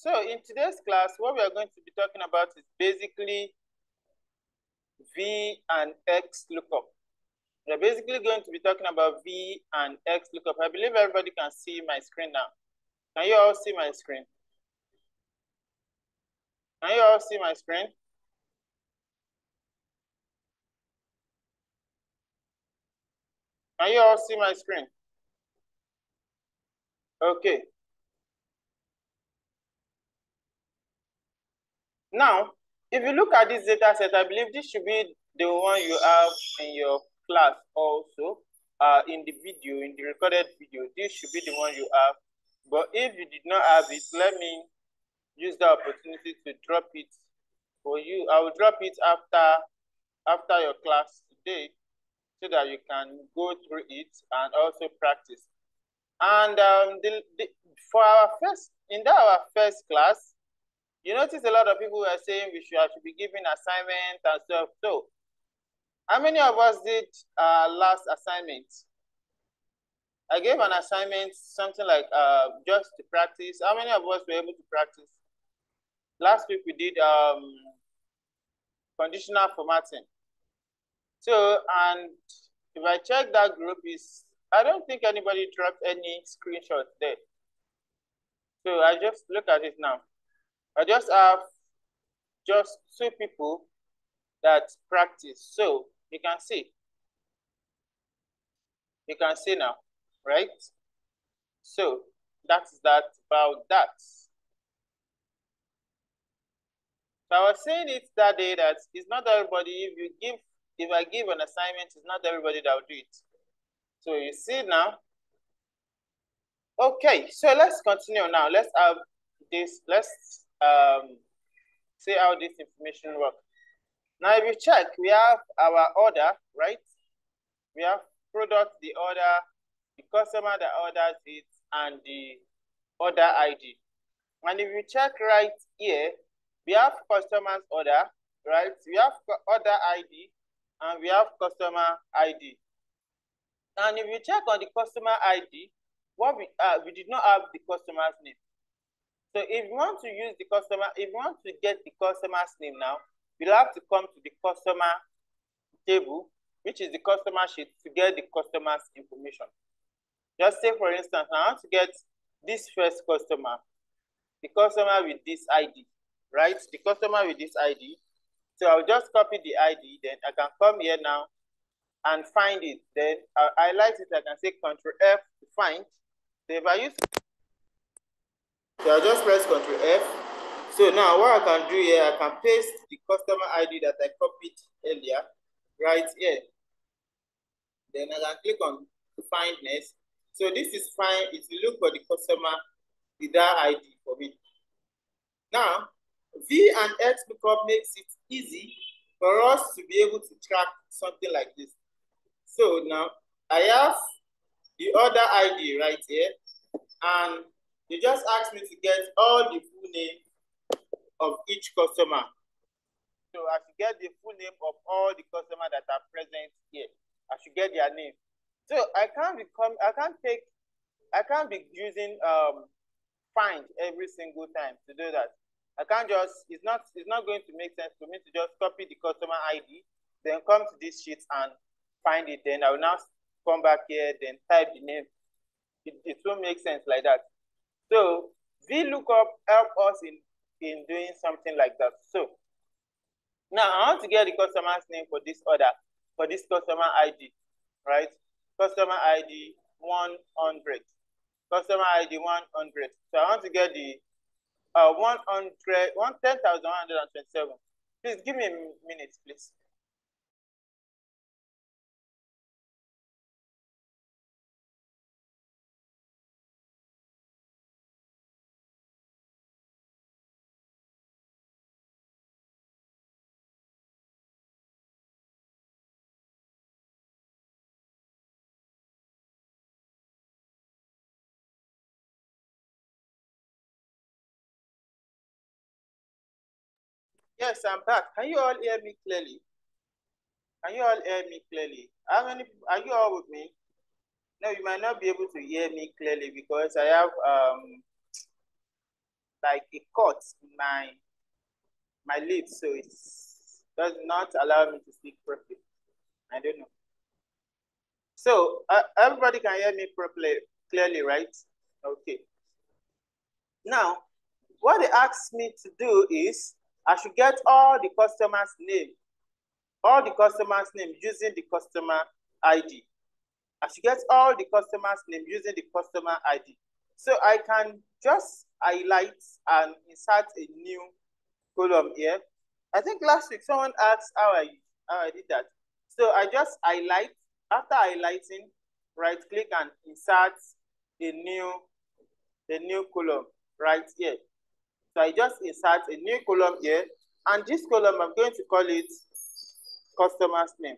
So in today's class, what we are going to be talking about is basically V and X lookup. We're basically going to be talking about V and X lookup. I believe everybody can see my screen now. Can you all see my screen? Can you all see my screen? Can you all see my screen? Okay. Now, if you look at this data set, I believe this should be the one you have in your class also. Uh, in the video, in the recorded video, this should be the one you have. But if you did not have it, let me use the opportunity to drop it for you. I will drop it after after your class today so that you can go through it and also practice. And um, the, the, for our first, in that our first class, you notice a lot of people were saying we should, I should be giving assignment and stuff. So, how many of us did uh, last assignment? I gave an assignment, something like uh, just to practice. How many of us were able to practice? Last week we did um, conditional formatting. So, and if I check that group, is I don't think anybody dropped any screenshots there. So I just look at it now. I just have just two people that practice. So you can see. You can see now, right? So that's that about that. So I was saying it that day that it's not everybody, if you give, if I give an assignment, it's not everybody that will do it. So you see now. Okay, so let's continue now. Let's have this, let's um, see how this information works. Now, if you check, we have our order, right? We have product, the order, the customer that orders it, and the order ID. And if you check right here, we have customer's order, right? We have order ID, and we have customer ID. And if you check on the customer ID, what we uh, we did not have the customer's name. So if you want to use the customer, if you want to get the customer's name now, you'll have to come to the customer table, which is the customer sheet to get the customer's information. Just say, for instance, I want to get this first customer, the customer with this ID, right? The customer with this ID. So I'll just copy the ID, then I can come here now and find it. Then I'll highlight it, I can say Control F to find. So if I use so I just press Ctrl F. So now what I can do here, I can paste the customer ID that I copied earlier right here. Then I can click on find next. So this is fine. It will look for the customer with that ID for me. Now, V and X lookup makes it easy for us to be able to track something like this. So now I have the other ID right here, and they just asked me to get all the full name of each customer. So I should get the full name of all the customers that are present here. I should get their name. So I can't become, I can't take, I can't be using um, find every single time to do that. I can't just, it's not, it's not going to make sense for me to just copy the customer ID, then come to this sheet and find it. Then I will now come back here, then type the name. It, it won't make sense like that. So VLOOKUP help us in, in doing something like that. So now I want to get the customer's name for this order, for this customer ID, right? Customer ID 100. Customer ID 100. So I want to get the uh, 100, 10,127. Please give me a minute, please. Yes, I'm back. Can you all hear me clearly? Can you all hear me clearly? How many are you all with me? No, you might not be able to hear me clearly because I have um like a cut in my my lips, so it does not allow me to speak properly. I don't know. So uh, everybody can hear me properly, clearly, right? Okay. Now, what they asked me to do is I should get all the customers' name, all the customers' name using the customer ID. I should get all the customers' name using the customer ID. So I can just highlight and insert a new column here. I think last week someone asked how I, how I did that. So I just highlight, after highlighting, right click and insert a new, a new column right here. I just insert a new column here, and this column, I'm going to call it customer's name.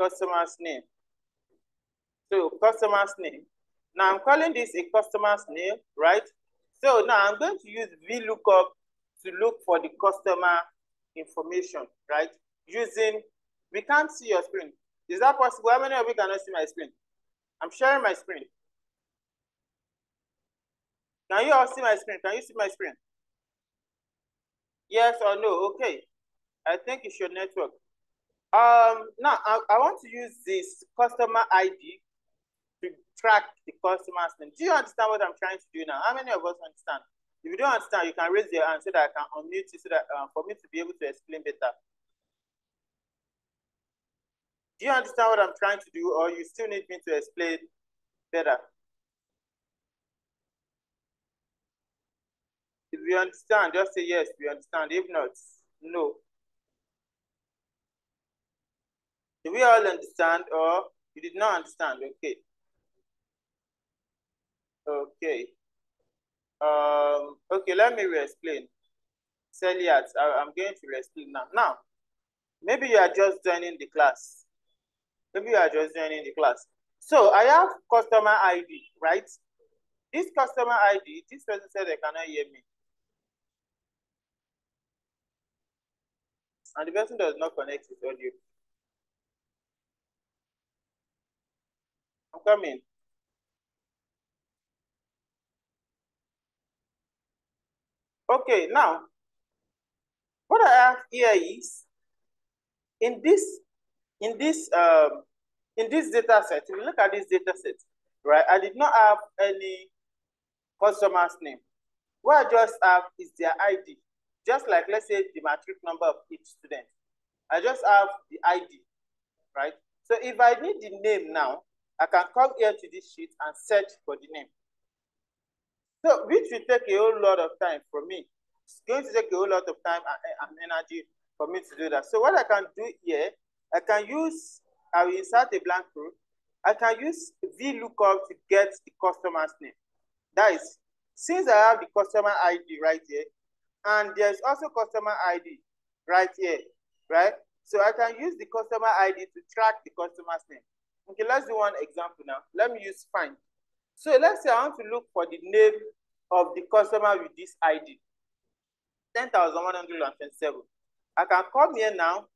Customer's name. So customer's name. Now I'm calling this a customer's name, right? So now I'm going to use VLOOKUP to look for the customer information, right? Using, we can't see your screen. Is that possible? How many of you cannot see my screen? I'm sharing my screen. Can you all see my screen? Can you see my screen? Yes or no? Okay. I think it's your network. Um, now, I, I want to use this customer ID to track the customer's name. Do you understand what I'm trying to do now? How many of us understand? If you don't understand, you can raise your hand so that I can unmute you so that uh, for me to be able to explain better. Do you understand what I'm trying to do or you still need me to explain better? You understand, just say yes, we understand. If not, no. Do we all understand or you did not understand? Okay. Okay. Um, okay, let me re-explain. Celiat, I'm going to re-explain now. Now, maybe you are just joining the class. Maybe you are just joining the class. So I have customer ID, right? This customer ID, this person said they cannot hear me. And the person does not connect his audio. I'm coming. Okay, now, what I have here is, in this, in this, um, in this data set, if you look at this data set, right, I did not have any customer's name. What I just have is their ID. Just like, let's say, the matric number of each student. I just have the ID, right? So if I need the name now, I can come here to this sheet and search for the name. So which will take a whole lot of time for me. It's going to take a whole lot of time and, energy for me to do that. So what I can do here, I can use, I will insert a blank row. I can use VLOOKUP to get the customer's name. That is, since I have the customer ID right here, and there's also customer ID right here, right? So I can use the customer ID to track the customer's name. Okay, let's do one example now. Let me use find. So let's say I want to look for the name of the customer with this ID. 10,127. I can come here now,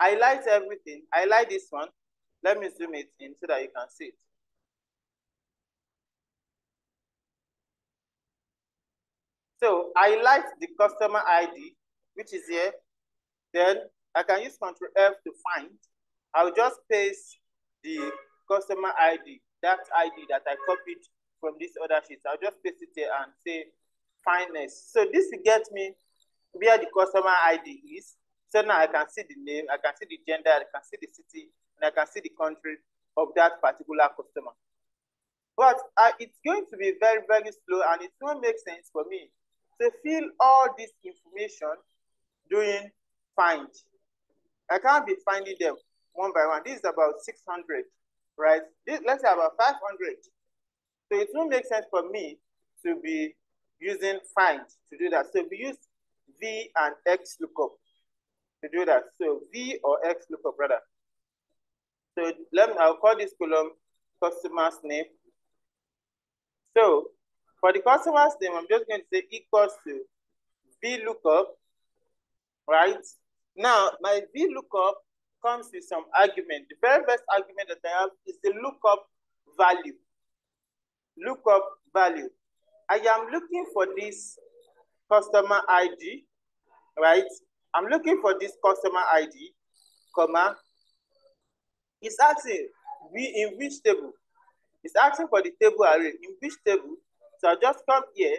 highlight everything, highlight this one. Let me zoom it in so that you can see it. So I like the customer ID, which is here. Then I can use Control F to find. I'll just paste the customer ID, that ID that I copied from this other sheet. I'll just paste it here and say find next. So this will get me where the customer ID is. So now I can see the name, I can see the gender, I can see the city, and I can see the country of that particular customer. But uh, it's going to be very, very slow and it won't make sense for me to fill all this information doing find. I can't be finding them one by one. This is about 600, right? This, let's say about 500. So it won't make sense for me to be using find to do that. So we use V and X lookup to do that. So V or X lookup rather. So let me, I'll call this column customer's name. So for the customer's name, I'm just going to say equals to VLOOKUP, right? Now, my VLOOKUP comes with some argument. The very first argument that I have is the lookup value. Lookup value. I am looking for this customer ID, right? I'm looking for this customer ID, comma. It's asking we in which table? It's asking for the table array. In which table? So I just come here.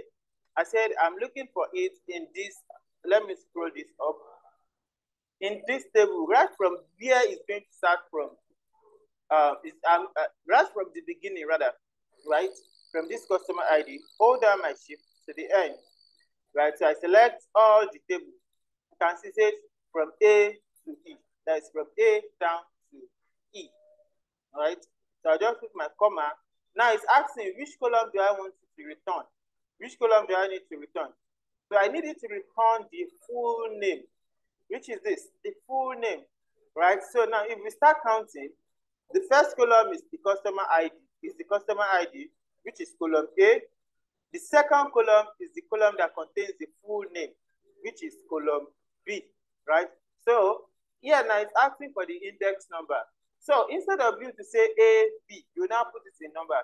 I said I'm looking for it in this. Let me scroll this up. In this table, right from where it's going to start from. Uh, it's, um, uh, right from the beginning, rather, right? From this customer ID, hold down my shift to the end, right? So I select all the tables. You can see from A to E. That is from A down to E, right? So I just put my comma. Now it's asking which column do I want to return? Which column do I need to return? So I need it to return the full name, which is this, the full name, right? So now if we start counting, the first column is the customer ID, is the customer ID, which is column A. The second column is the column that contains the full name, which is column B, right? So here now it's asking for the index number. So instead of you to say A, B, you now put it in number.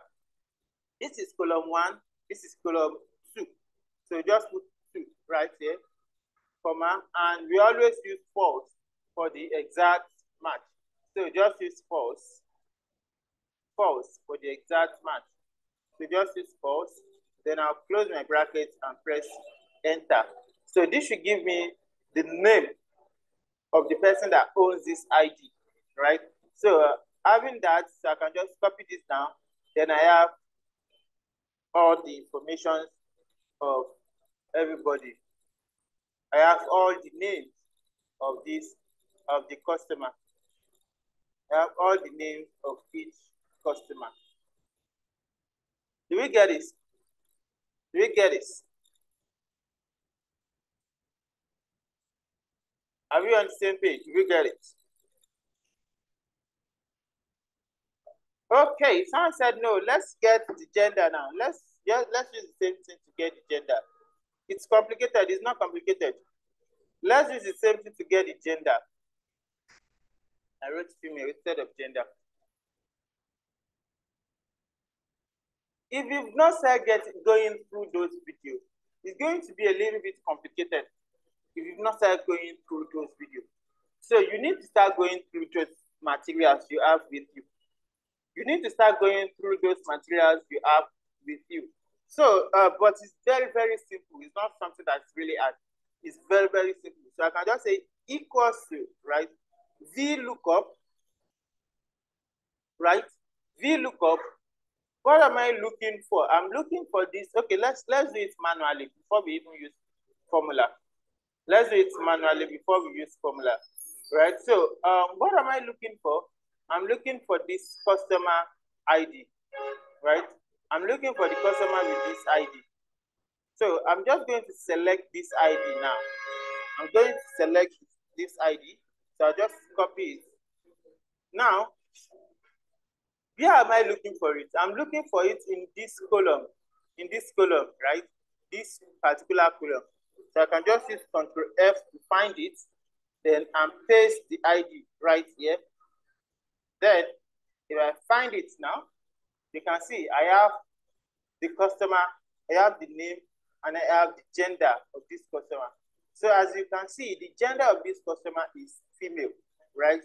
This is column one, this is column two. So just put two right here, comma, and we always use false for the exact match. So just use false, false for the exact match. So just use false, then I'll close my brackets and press enter. So this should give me the name of the person that owns this ID, right? So uh, having that, so I can just copy this down. Then I have all the information of everybody. I have all the names of this of the customer. I have all the names of each customer. Do we get this? Do we get this? Are we on the same page? Do we get it? Okay, someone said no. Let's get the gender now. Let's yeah, let's use the same thing to get the gender. It's complicated. It's not complicated. Let's use the same thing to get the gender. I wrote female instead of gender. If you've not started going through those videos, it's going to be a little bit complicated if you've not started going through those videos. So you need to start going through those materials you have with you you need to start going through those materials you have with you. So, uh, but it's very, very simple. It's not something that's really hard. It's very, very simple. So I can just say equals to, right? V lookup, right? V lookup. What am I looking for? I'm looking for this. Okay, let's let's do it manually before we even use formula. Let's do it manually before we use formula, right? So, um, what am I looking for? I'm looking for this customer ID, right? I'm looking for the customer with this ID. So I'm just going to select this ID now. I'm going to select this ID. So I'll just copy it. Now, where am I looking for it? I'm looking for it in this column, in this column, right? This particular column. So I can just use Control F to find it, then and paste the ID right here. Then, if I find it now, you can see I have the customer, I have the name, and I have the gender of this customer. So as you can see, the gender of this customer is female, right?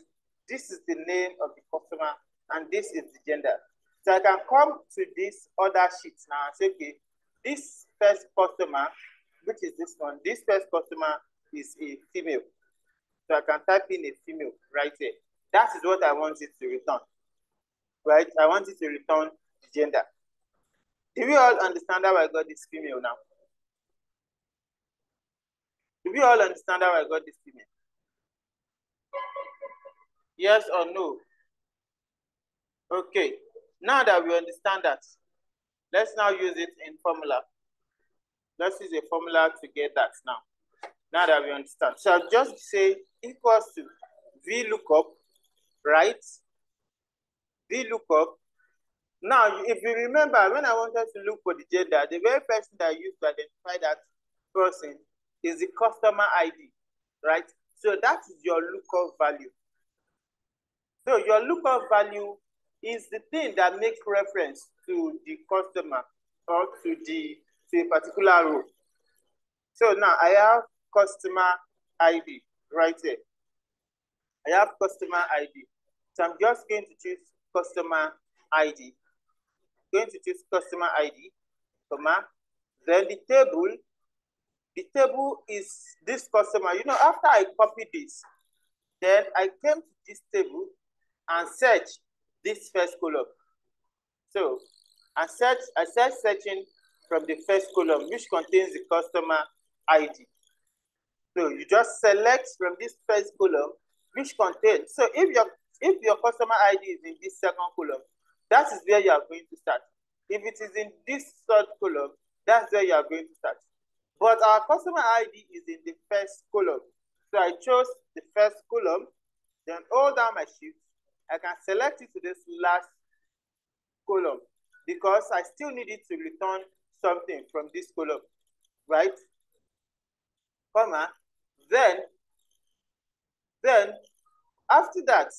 This is the name of the customer, and this is the gender. So I can come to this other sheet now and say, okay, this first customer, which is this one, this first customer is a female. So I can type in a female right here. That is what I want it to return. Right? I want it to return the gender. Do we all understand how I got this female now? Do we all understand how I got this female? Yes or no? Okay. Now that we understand that, let's now use it in formula. Let's use a formula to get that now. Now that we understand. So I'll just say equals to VLOOKUP right? VLOOKUP. Now, if you remember, when I wanted to look for the gender, the very first thing that I used to identify that person is the customer ID, right? So that is your lookup value. So your lookup value is the thing that makes reference to the customer or to the to a particular row. So now I have customer ID right here. I have customer ID. So I'm just going to choose customer ID. Going to choose customer ID, comma. Then the table, the table is this customer. You know, after I copy this, then I came to this table and search this first column. So I search, I search searching from the first column, which contains the customer ID. So you just select from this first column, which contains. So if your if your customer ID is in this second column, that is where you are going to start. If it is in this third column, that's where you are going to start. But our customer ID is in the first column. So I chose the first column, then hold down my shift. I can select it to this last column because I still need it to return something from this column, right? Comma, then, then after that,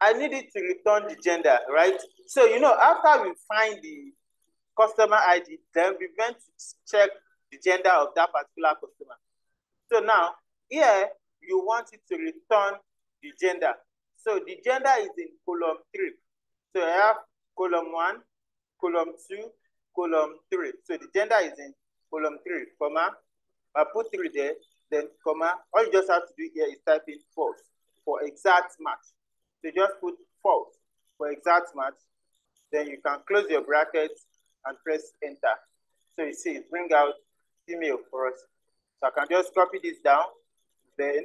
I needed to return the gender, right? So, you know, after we find the customer ID, then we went to check the gender of that particular customer. So now, here, you want it to return the gender. So the gender is in column three. So I have column one, column two, column three. So the gender is in column three, comma. I put three there, then comma. All you just have to do here is type in false for exact match. So just put false for exact match. Then you can close your brackets and press enter. So you see, bring out female for us. So I can just copy this down. Then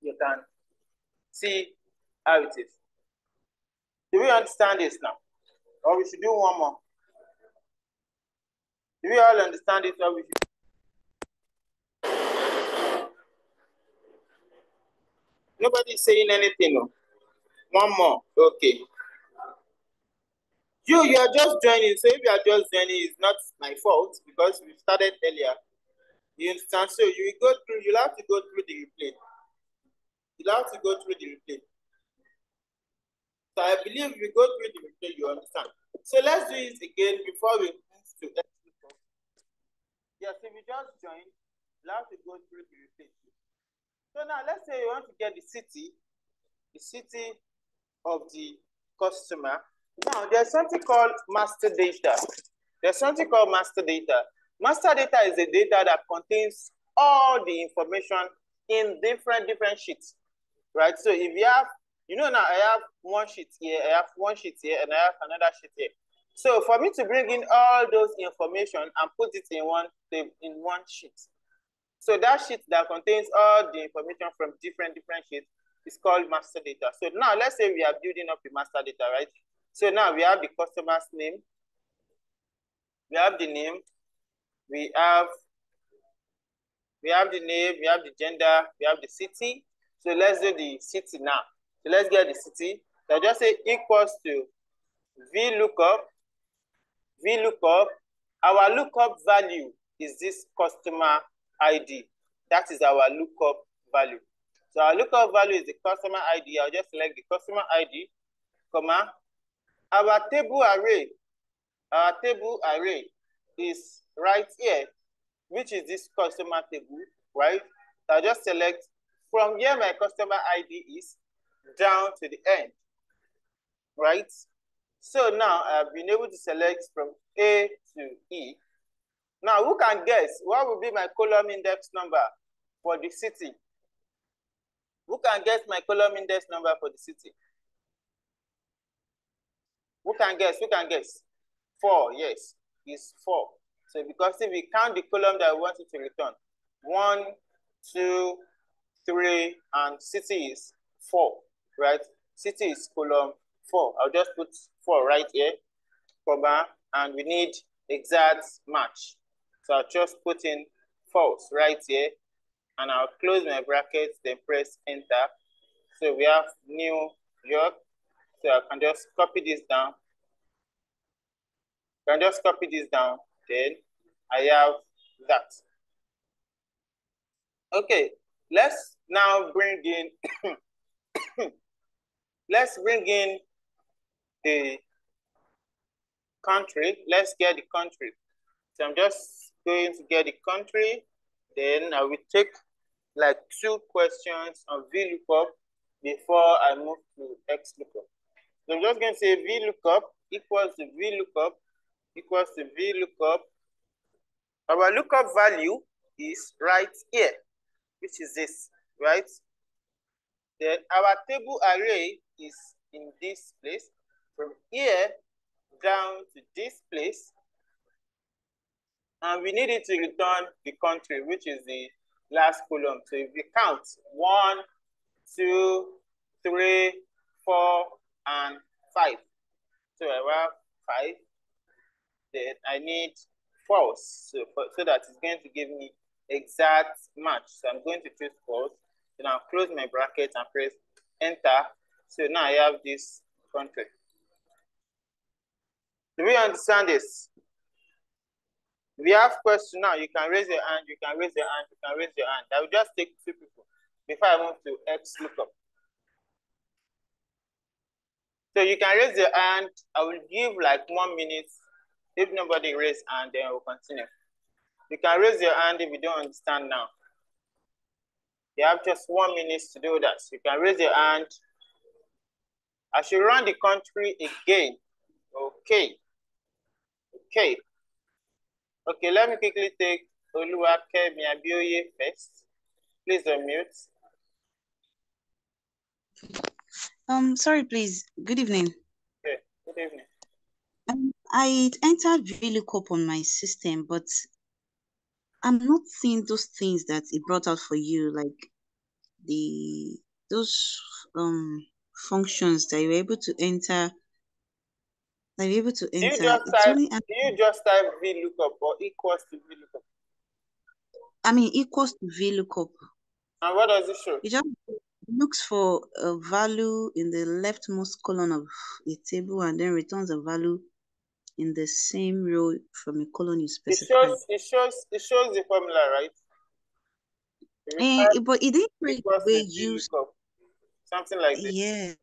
you can see how it is. Do we understand this now? Or we should do one more? Do we all understand it or we should? Nobody is saying anything. No? One more. Okay. You, you are just joining. So if you are just joining, it's not my fault because we started earlier. You understand? So you go through, you'll have to go through the replay. You'll have to go through the replay. So I believe you go through the replay, you understand. So let's do it again before we move to Yes, if you just join, you'll have to go through the replay. So now let's say you want to get the city, the city of the customer. Now there's something called master data. There's something called master data. Master data is a data that contains all the information in different different sheets, right? So if you have, you know now I have one sheet here, I have one sheet here, and I have another sheet here. So for me to bring in all those information and put it in one in one sheet, so that sheet that contains all the information from different different sheets is called master data. So now let's say we are building up the master data, right? So now we have the customer's name, we have the name, we have we have the name, we have the gender, we have the city. So let's do the city now. So let's get the city. So just say equals to VLOOKUP, VLOOKUP. Our lookup value is this customer ID. That is our lookup value. So our lookup value is the customer ID. I'll just select the customer ID, comma. Our table array, our table array is right here, which is this customer table, right? So I'll just select from here my customer ID is down to the end, right? So now I've been able to select from A to E. Now, who can guess what will be my column index number for the city? Who can guess my column index number for the city? Who can guess? Who can guess? Four, yes, it's four. So because if we count the column that we want it to return, one, two, three, and city is four, right? City is column four. I'll just put four right here, comma, and we need exact match. So I'll just put in false right here, and I'll close my brackets, then press enter. So we have New York. So I can just copy this down. I can just copy this down then I have that. Okay, let's now bring in, let's bring in the country. Let's get the country. So I'm just going to get the country. Then I will take like two questions on VLOOKUP before I move to XLOOKUP. So I'm just going to say VLOOKUP equals to VLOOKUP equals to VLOOKUP. Our lookup value is right here, which is this, right? Then our table array is in this place. From here down to this place. And we need it to return the country, which is the last column. So if we count one, two, three, four, and five. So I have five. Then I need false, so, so that it's going to give me exact match. So I'm going to choose false. Then I'll close my bracket and press enter. So now I have this country. Do we understand this? If you have question now, you can raise your hand, you can raise your hand, you can raise your hand. I will just take two people before I move to X lookup. So you can raise your hand. I will give like one minute. If nobody raise hand, then we'll continue. You can raise your hand if you don't understand now. You have just one minute to do that. You can raise your hand. I should run the country again. Okay. Okay. Okay, let me quickly take Oluwakemi Abioye first. Please unmute. Um, sorry, please. Good evening. Okay, good evening. Um, I entered VLOOKUP on my system, but I'm not seeing those things that it brought out for you, like the those um functions that you're able to enter. You're able to Do you enter. just It's type, do you just type VLOOKUP or equals to VLOOKUP? I mean, equals to VLOOKUP. And what does it show? It just looks for a value in the leftmost column of a table and then returns a value in the same row from a column you specify. It shows it shows it shows the formula, right? Eh, and, but it didn't away use, something like this, yeah.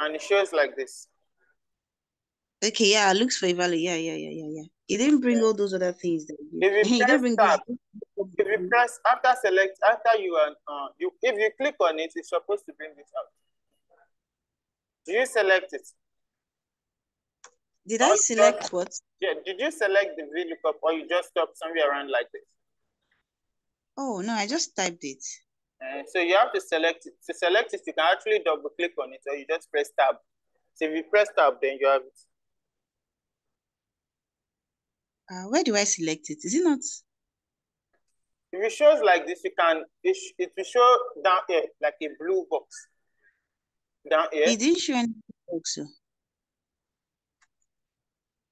and it shows like this. Okay, yeah, it looks for a value. Yeah, yeah, yeah, yeah, yeah. It didn't bring all those other things that you, If you press tab, those. if you press after select after you are uh, you if you click on it, it's supposed to bring this out. Do you select it? Did Or I select just- what? Yeah, did you select the VLOOKUP or you just stop somewhere around like this? Oh, no, I just typed it. Uh, so you have to select it. To select it, you can actually double click on it or you just press tab. So if you press tab, then you have it. Uh, where do I select it? Is it not? If it shows like this, you can it, it will show down here like a blue box. Down here. It didn't show any.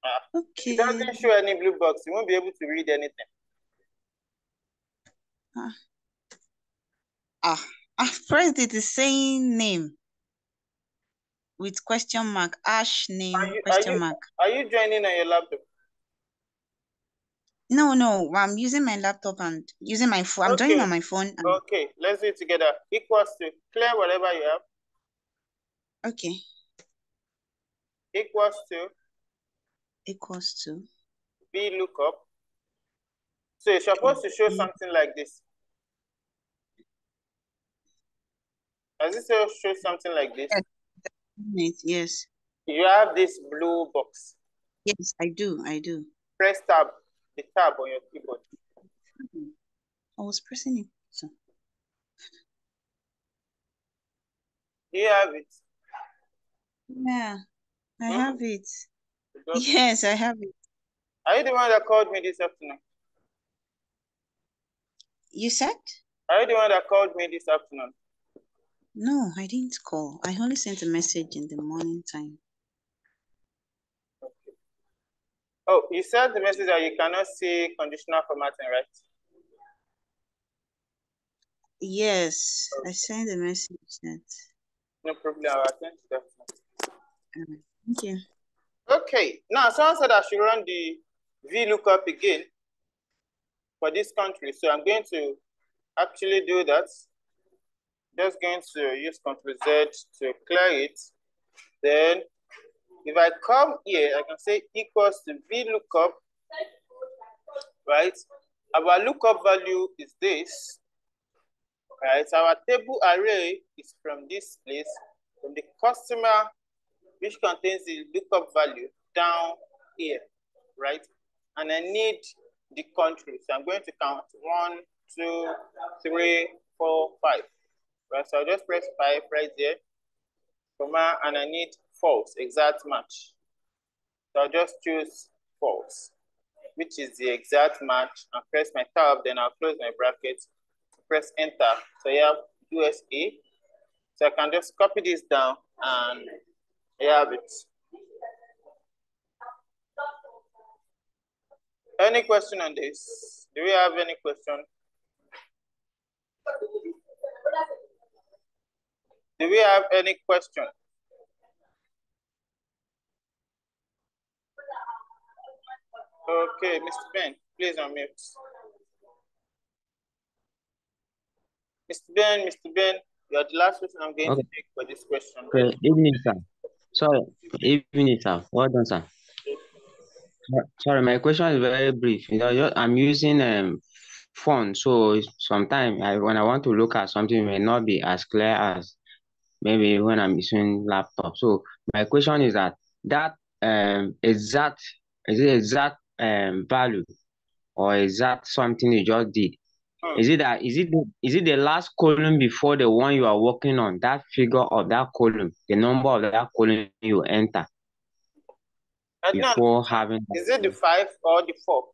Ah, If Okay. it doesn't show any blue box, you won't be able to read anything. Ah, I've pressed it. It's saying name with question mark. Ash name Are you- are question you- mark. Are you joining on your laptop? No, no, I'm using my laptop and using my phone. I'm Okay. on my phone. And, Okay, let's do it together. Equals to clear whatever you have. okay, Equals to equals to. VLOOKUP. So you're supposed to show something like this. Does it show, show something like this? Yes. Yes, You have this blue box. yes, I do. I do. Press tab, the tab on your keyboard. I was pressing it. So Do you have it? yeah, I Hmm? have it. Yes, I have it. Are you the one that called me this afternoon? You said? Are you the one that called me this afternoon? No, I didn't call. I only sent a message in the morning time. Oh, you sent the message that you cannot see conditional formatting, right? Yes, I sent the message that. No problem. I'll attend to that. thank you. Okay, now someone said I should run the VLOOKUP again for this country. So I'm going to actually do that. Just going to use Ctrl Z to clear it. Then if I come here, I can say equals to VLOOKUP right? Our lookup value is this, right? So our table array is from this place, from the customer, which contains the lookup value down here, right? And I need the country. So I'm going to count one, two, three, four, five. Right, so I'll just press five right there, comma, and I need false, exact match. So I'll just choose false, which is the exact match, and press my tab, then I'll close my brackets, press enter. So you have USA. So I can just copy this down and you have it. Any question on this? Do we have any question? Do we have any question? Okay, Mr. Ben, please unmute. Mr. Ben, Mr. Ben, you are the last person I'm going Okay. to take for this question. Okay, evening, sir. Sorry, evening, sir. Well done, sir. Sorry, my question is very brief. You know, I'm using um phone, so sometimes I when I want to look at something, it may not be as clear as maybe when I'm using laptop. So my question is that that um exact is it exact um value or is that something you just did? Hmm. Is it that is it the last column before the one you are working on? That figure of that column, the number of that column you enter know, before having is it the five or the four?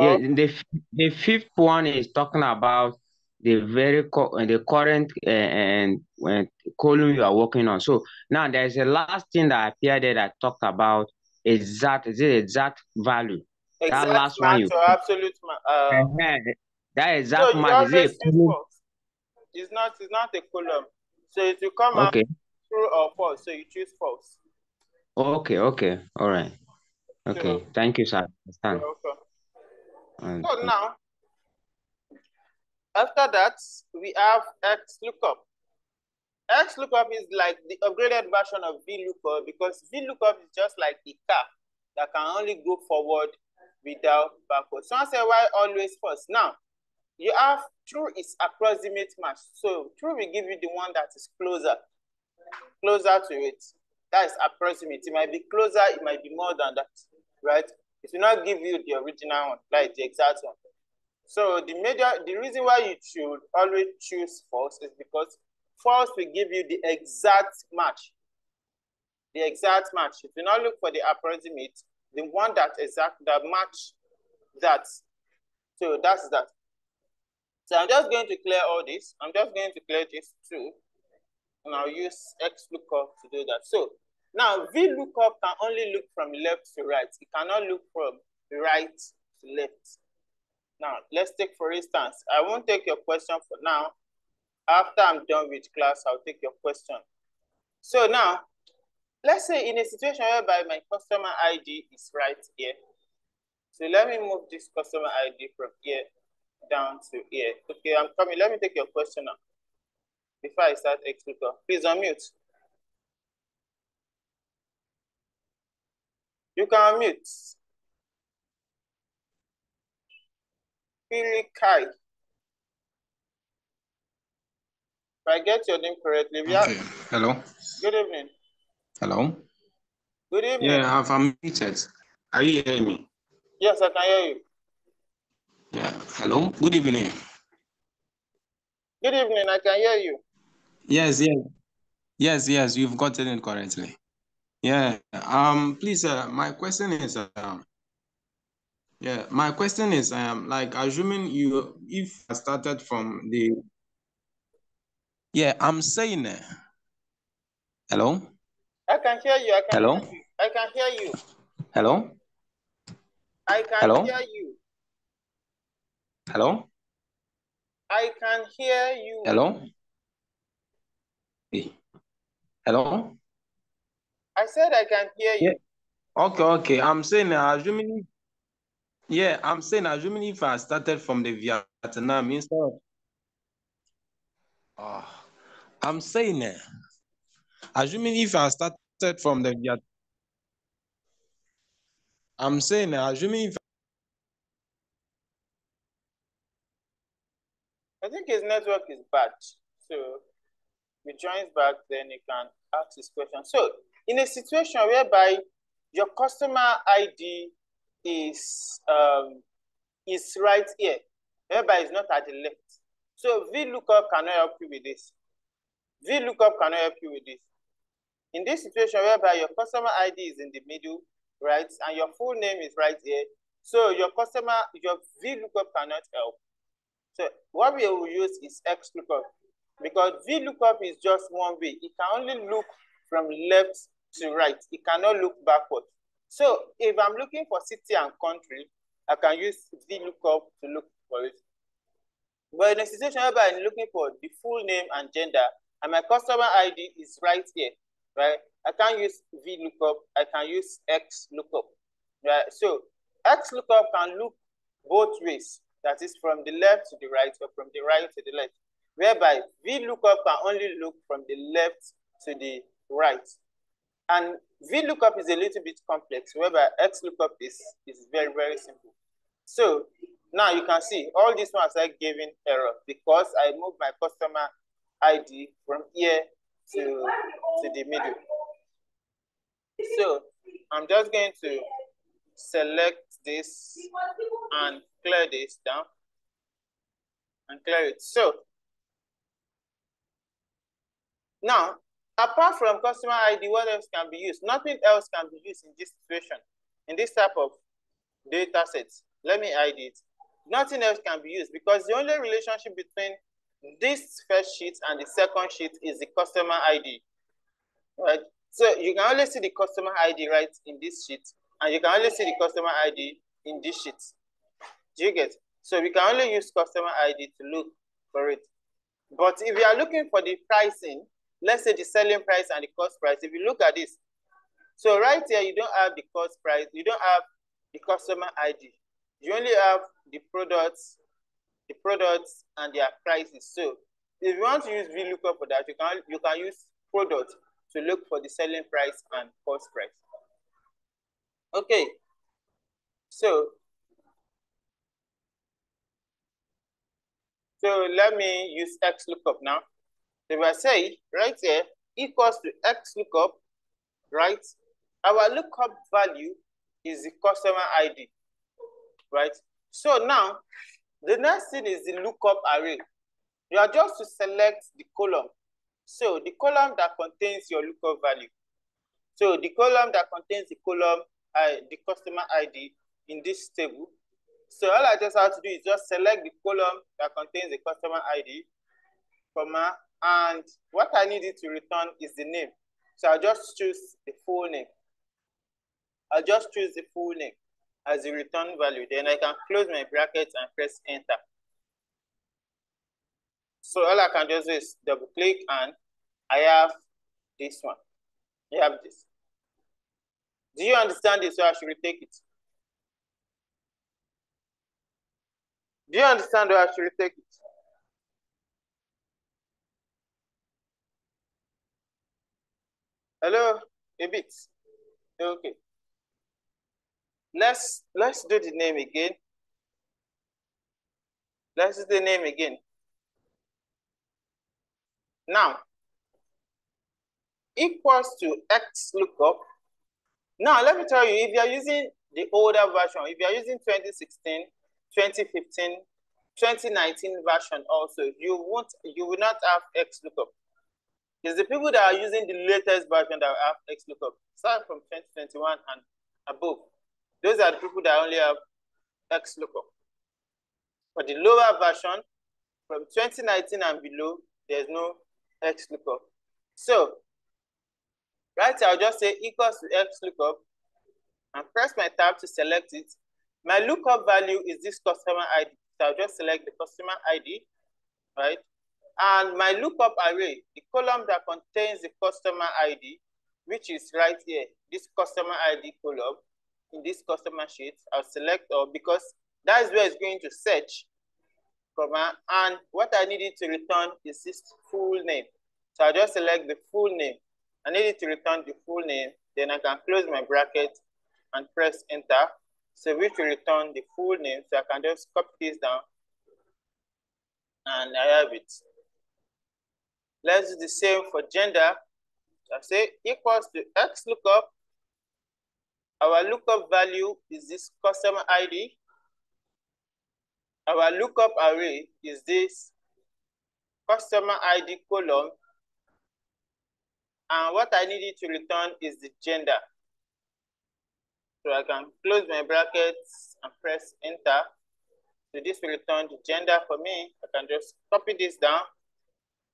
Yeah, the the fifth one is talking about the very co uh, the current uh, and uh, column you are working on. So now there's a last thing that appeared there that talked about exact is it exact value? That exact last one you absolute? Uh, that exact you match is it always a choose column? false. It's not, it's not a column. So it will come Okay, true or false. So you choose false. okay, okay, all right, So okay. Thank you, sir. Understand. So now, after that, we have X lookup. X lookup is like the upgraded version of V lookup because V lookup is just like the car that can only go forward without backward. Someone said, why always first? Now, you have true is approximate match. So true will give you the one that is closer, closer to it. That is approximate. It might be closer, it might be more than that, right? It will not give you the original one, like the exact one. So the major, the reason why you should always choose false is because false will give you the exact match. The exact match. If you not look for the approximate, the one that exact that match that. So that's that. So I'm just going to clear all this. I'm just going to clear this too. And I'll use X lookup to do that. So now V lookup can only look from left to right. It cannot look from right to left. Now, let's take for instance, I won't take your question for now. After I'm done with class, I'll take your question. So now, let's say in a situation whereby my customer ID is right here. So let me move this customer ID from here down to here. Okay, I'm coming. Let me take your question now. Before I start explicating, please unmute. You can unmute. Philly Kai. If I get your name correctly, Okay. Hello. good evening. Hello. Good evening. Yeah, I've unmuted. Are you hearing me? Yes, I can hear you. Yeah. Hello. Good evening. Good evening, I can hear you. Yes, yes. Yes, yes, you've gotten it correctly. Yeah. Um, please, uh, my question is, um, yeah, my question is, um, like assuming you, if I started from the, yeah, I'm saying, uh, hello, I can hear you. I can hello, hear you. I can hear you. hello, I can Hello? hear you. hello, I can hear you. hello, Hey. hello. I said I can hear you. Yeah. Okay, okay. I'm saying, uh, assuming, yeah, I'm saying, assuming if I started from the Vietnam instead of, Ah, I'm saying, uh, assuming if I started from the, I'm saying, uh, assuming if I think his network is bad. So he joins back, then he can ask his question. So in a situation whereby your customer ID is um, is right here, whereby it's not at the left. So VLOOKUP cannot help you with this. VLOOKUP cannot help you with this. In this situation whereby your customer ID is in the middle, right, and your full name is right here, so your customer, your VLOOKUP cannot help. So what we will use is XLOOKUP because VLOOKUP is just one way. It can only look from left to right. It cannot look backward. So if I'm looking for city and country, I can use VLOOKUP to look for it. But in a situation whereby I'm looking for the full name and gender, and my customer ID is right here, right? I can use VLOOKUP, I can use XLOOKUP, right? So XLOOKUP can look both ways, that is from the left to the right or from the right to the left, whereby VLOOKUP can only look from the left to the right. And VLOOKUP is a little bit complex, whereby XLOOKUP is, is very, very simple. So now you can see all these ones are giving error because I moved my customer ID from here to, to the middle. So I'm just going to select this and clear this down and clear it. So now, apart from customer ID, what else can be used? Nothing else can be used in this situation, in this type of data sets. Let me hide it. Nothing else can be used because the only relationship between this first sheet and the second sheet is the customer ID. Right? So you can only see the customer ID right in this sheet, and you can only see the customer ID in this sheet. Do you get? So we can only use customer ID to look for it. But if you are looking for the pricing, let's say the selling price and the cost price, if you look at this, so right here, you don't have the cost price, you don't have the customer ID. You only have the products, the products and their prices. So if you want to use VLOOKUP for that, you can you can use product to look for the selling price and cost price. Okay, so so let me use XLOOKUP now. If I say right here equals to XLOOKUP, right? Our lookup value is the customer ID, right? So now the next thing is the lookup array. You are just to select the column. So the column that contains your lookup value. So the column that contains the column, uh, the customer ID in this table. So all I just have to do is just select the column that contains the customer ID, comma, and what I need it to return is the name. So I'll just choose the full name. I'll just choose the full name as the return value. Then I can close my brackets and press enter. So all I can do is double click and I have this one. I have this. Do you understand this? So I should retake it. Do you understand why I should retake it? Hello, a bit. Okay. Let's let's do the name again. Let's do the name again. Now, equals to X lookup. Now, let me tell you, if you're using the older version, if you're using 2016, 2015, 2019 version also, you won't, you will not have X lookup. It's the people that are using the latest version that have X lookup. Start from 2021 and above. Those are the people that only have X lookup. For the lower version, from 2019 and below, there's no X lookup. So, right here, I'll just say equals to X lookup and press my tab to select it. My lookup value is this customer ID. So I'll just select the customer ID, right? And my lookup array, the column that contains the customer ID, which is right here, this customer ID column, in this customer sheet, I'll select all because that is where it's going to search, comma, and what I needed to return is this full name. So I'll just select the full name. I need it to return the full name, then I can close my bracket and press enter. So which will return the full name. So I can just copy this down And I have it. Let's do the same for gender. I say equals to X lookup. Our lookup value is this customer ID. Our lookup array is this customer ID column. And what I needed to return is the gender. So I can close my brackets and press enter. So this will return the gender for me. I can just copy this down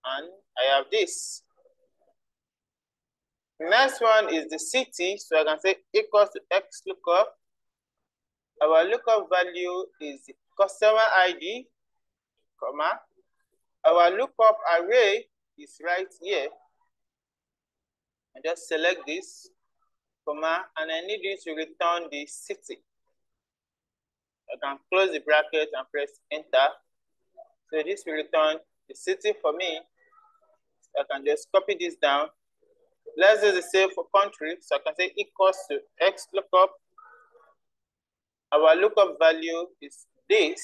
and I have this. Next one is the city. So I can say equals to X lookup. Our lookup value is customer ID, comma. Our lookup array is right here. I just select this, comma, and I need you to return the city. I can close the bracket and press enter. So this will return the city for me. I can just copy this down. Let's do the same for country. So I can say equals to X lookup. Our lookup value is this.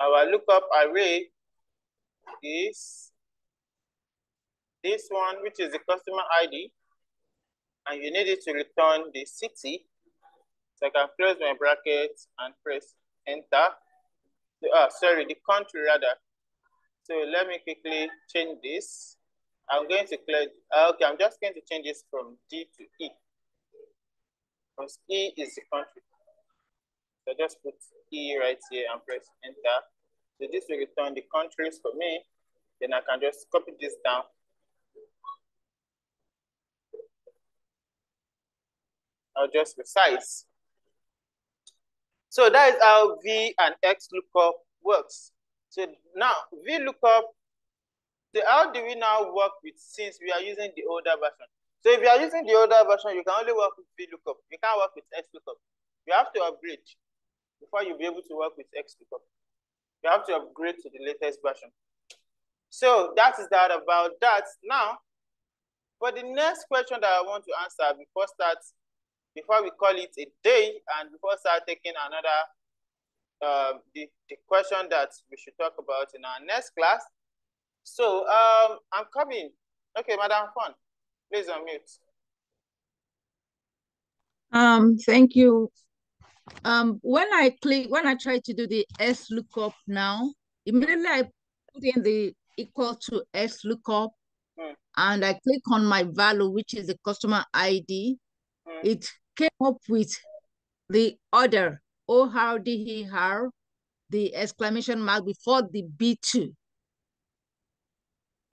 Our lookup array is this one, which is the customer ID. And you need it to return the city. So I can close my bracket and press enter. So, uh, sorry, the country rather. So let me quickly change this. I'm going to clear, uh, okay, I'm just going to change this from D to E. Because E is the country. So just put E right here and press enter. So this will return the countries for me. Then I can just copy this down I'll just resize. So that is how V and X lookup works. So now VLOOKUP, so how do we now work with since we are using the older version? So if you are using the older version, you can only work with VLOOKUP. You can't work with XLOOKUP. You have to upgrade before you'll be able to work with XLOOKUP. You have to upgrade to the latest version. So that is that about that. Now, for the next question that I want to answer before start before we call it a day and before start taking another uh, the, the question that we should talk about in our next class. So um, I'm coming. Okay, Madam Fon, please unmute. Um, thank you. Um, when I click, when I try to do the X lookup now, immediately I put in the equal to X lookup hmm. and I click on my value, which is the customer ID. Hmm. It came up with the order, O R D E R, the exclamation mark before the B2.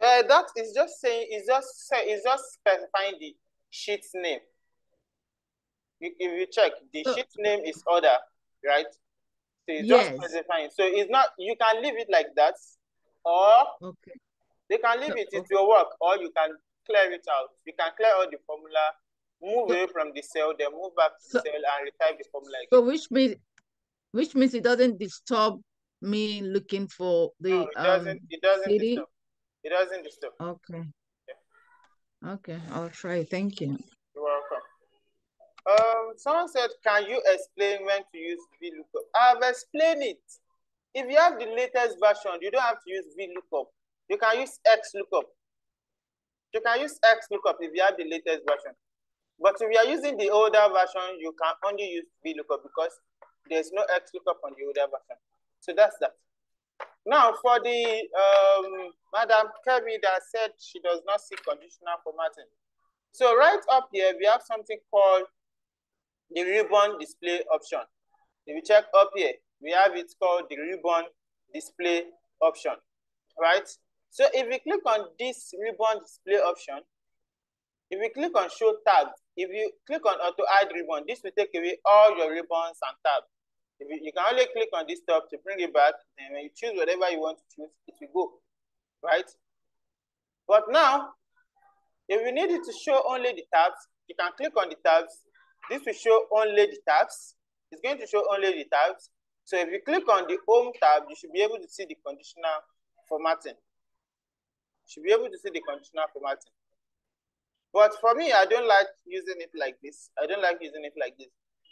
Uh, that is just saying, it's just it's just specifying the sheet name. If you check, the so, sheet name is order, right? So it's yes. just specifying. So it's not, you can leave it like that, or okay. they can leave it, okay. will work, or you can clear it out. You can clear all the formula move away from the cell, then move back to so, the cell and retype the formula again. So which means which means it doesn't disturb me looking for the no, it doesn't um, it doesn't CD? disturb. It doesn't disturb. Okay. Yeah. Okay, I'll try. Thank you. You're welcome. Um, someone said, can you explain when to use VLOOKUP? I've explained it. If you have the latest version, you don't have to use VLOOKUP. You can use XLOOKUP. You can use XLOOKUP if you have the latest version. But if you are using the older version, you can only use VLOOKUP because there's no XLOOKUP on the older version. So that's that. Now for the um, Madam Kirby that said she does not see conditional formatting. So right up here, we have something called the ribbon display option. If you check up here, we have it called the ribbon display option, right? So if we click on this ribbon display option, if we click on show tabs, if you click on auto add ribbon, this will take away all your ribbons and tabs. If you, can only click on this tab to bring it back, and when you choose whatever you want to choose, it will go, right? But now, if you need it to show only the tabs, you can click on the tabs. This will show only the tabs. It's going to show only the tabs. So if you click on the home tab, you should be able to see the conditional formatting. You should be able to see the conditional formatting. But for me, I don't like using it like this. I don't like using it like this.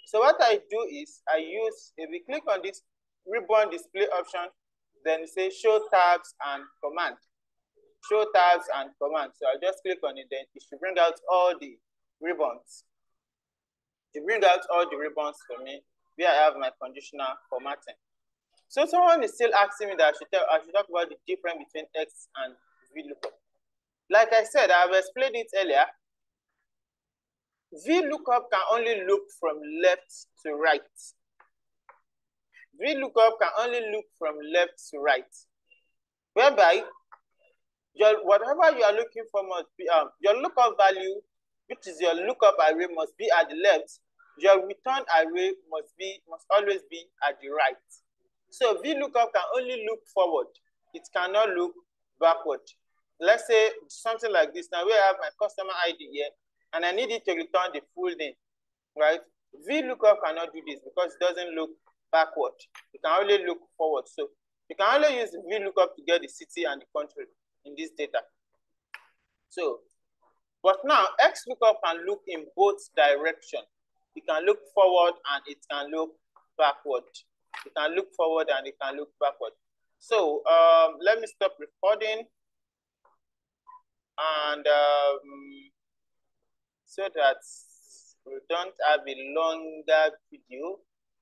So what I do is I use, if we click on this ribbon display option, then say show tabs and command. Show tabs and command. So I'll just click on it, then it should bring out all the ribbons. To bring out all the ribbons for me, where I have my conditional formatting. So someone is still asking me that I should, tell, I should talk about the difference between X and VLOOKUP. Like I said, I've explained it earlier. VLOOKUP can only look from left to right. VLOOKUP can only look from left to right. Whereby, your, whatever you are looking for must be, um, your lookup value, which is your lookup array, must be at the left. Your return array must be must always be at the right. So VLOOKUP can only look forward. It cannot look backward. Let's say something like this. Now we have my customer ID here, and I need it to return the full name, right? VLOOKUP cannot do this because it doesn't look backward. You can only look forward. So you can only use VLOOKUP to get the city and the country in this data. So, but now XLOOKUP can look in both directions. It can look forward and it can look backward. It can look forward and it can look backward. So um, let me stop recording and um, so that we don't have a longer video